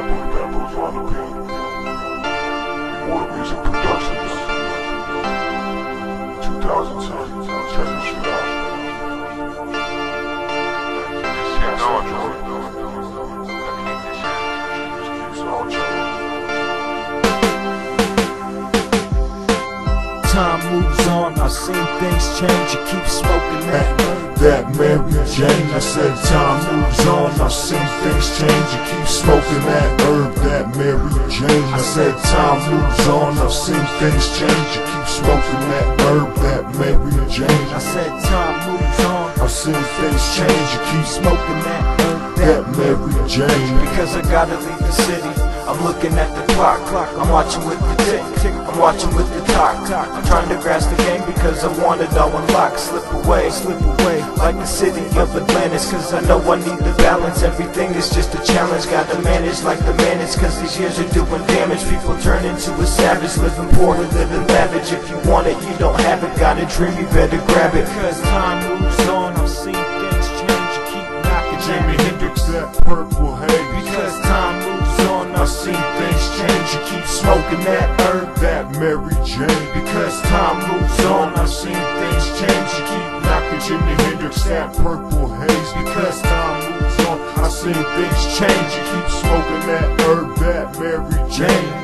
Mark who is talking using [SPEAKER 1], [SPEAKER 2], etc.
[SPEAKER 1] Cowboy Productions.
[SPEAKER 2] Time moves on, I've seen things change. You keep smoking that.
[SPEAKER 3] That Mary Jane, I said time moves on, I've seen things change. You keep smoking that herb, that Mary Jane. I said time moves on, I've seen things change. You keep smoking that herb, that Mary Jane.
[SPEAKER 2] I said time moves on,
[SPEAKER 3] I've seen things change. You keep
[SPEAKER 2] smoking that herb,
[SPEAKER 3] that Mary Jane.
[SPEAKER 2] Because I gotta leave the city. I'm looking at the clock. I'm watching with the tick. I'm watching with the talk. I'm trying to grasp the game because I want it all unlocked. Slip away, slip away, like the city of Atlantis. Cause I know I need the balance. Everything is just a challenge. Gotta manage like the manage. Cause these years are doing damage. People turn into a savage, living poor, living lavish. If you want it, you don't have it. Got a dream, you better grab it. Cause time moves change. You keep smoking that herb.
[SPEAKER 3] That Mary Jane.
[SPEAKER 2] Because time moves on, I've seen things change. You keep knocking
[SPEAKER 3] Jimi Hendrix, that purple haze. Because time moves on, I've seen things change. You keep smoking that herb, that Mary Jane.